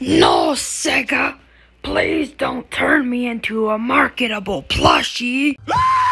No, Sega! Please don't turn me into a marketable plushie! Ah!